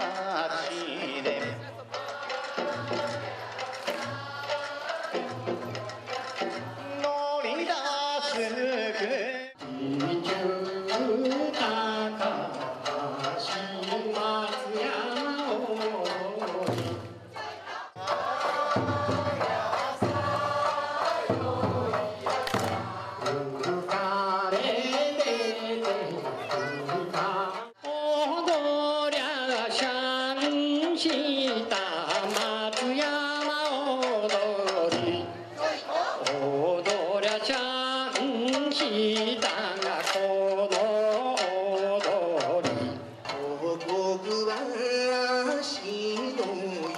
町で乗り出すく。一中高橋松山を。したがこの踊り僕は死の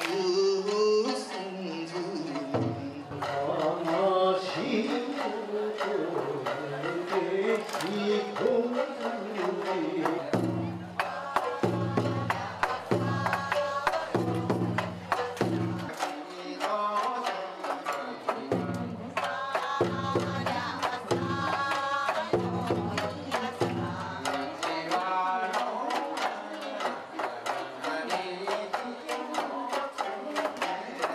ゆすんず悲しむ声で聞こえる北のところで先生が見えた太鼓の限りで交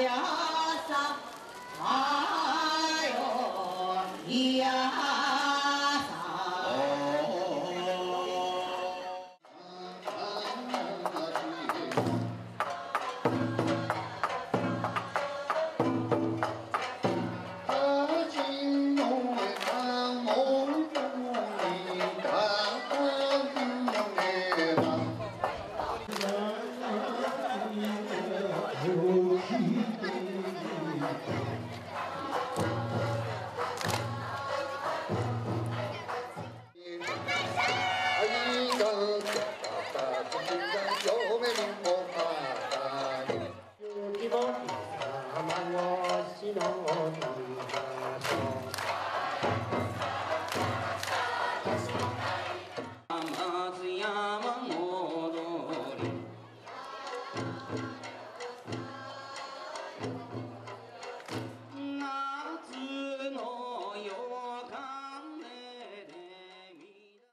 呀沙哎呦呀沙 no, no, no.